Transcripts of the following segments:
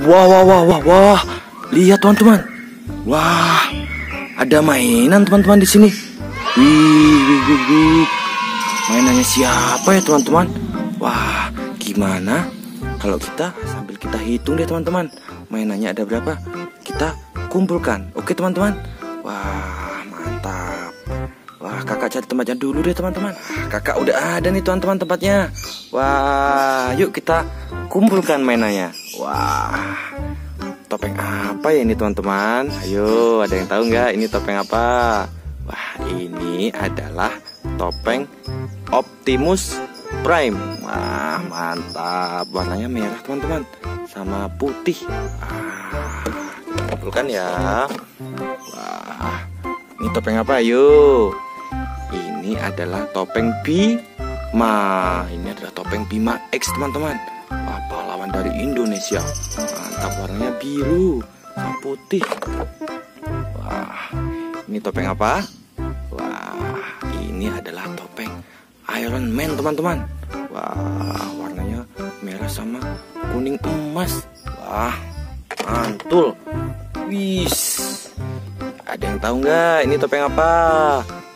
Wah, wah, wah, wah, wah. Lihat teman-teman. Wah, ada mainan teman-teman di sini. Wih, wih, wih, wih. Mainannya siapa ya teman-teman? Wah, gimana kalau kita sambil kita hitung deh teman-teman. Mainannya ada berapa? Kita kumpulkan. Oke teman-teman. Wah, mantap. Wah, kakak cari tempatnya dulu deh teman-teman. Kakak udah ada nih teman-teman tempatnya. Wah, yuk kita kumpulkan mainannya. Wah, topeng apa ya ini teman-teman? Ayo, ada yang tahu nggak ini topeng apa? Wah, ini adalah topeng Optimus Prime. Wah, mantap. Warnanya merah teman-teman, sama putih. Kumpulkan ya. Wah, ini topeng apa? Ayo. Ini adalah topeng Bima. Ini adalah topeng Bima X teman-teman. Wah, pahlawan dari Indonesia. Mantap warnanya biru sama putih. Wah, ini topeng apa? Wah, ini adalah topeng Iron Man teman-teman. Wah, warnanya merah sama kuning emas. Wah, mantul. Wis. Ada yang tahu nggak ini topeng apa?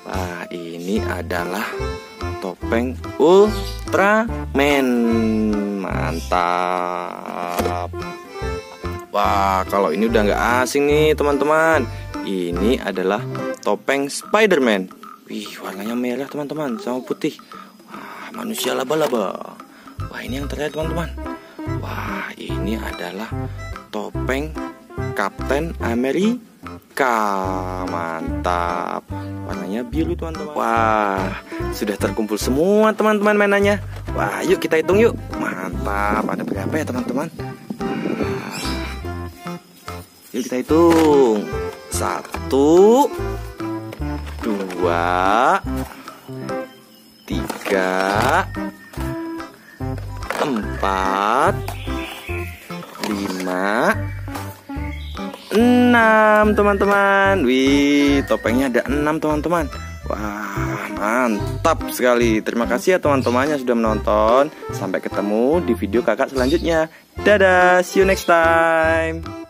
Wah, ini adalah topeng Ultraman. Mantap. Wah, kalau ini udah nggak asing nih teman-teman. Ini adalah topeng Spider-Man. Wih, warnanya merah teman-teman sama putih. Wah, manusia laba-laba. Wah, ini yang terlihat teman-teman. Wah, ini adalah topeng Kapten Amerika. Mantap. Warnanya biru teman-teman. Wah, sudah terkumpul semua teman-teman mainannya. Wah, yuk kita hitung yuk. Mantap. Ada berapa ya teman-teman? Yuk kita hitung. Satu, dua, tiga, empat, lima, enam teman-teman. Wih, topengnya ada enam teman-teman. Wah, mantap sekali. Terima kasih ya teman-teman yang sudah menonton. Sampai ketemu di video kakak selanjutnya. Dadah, see you next time.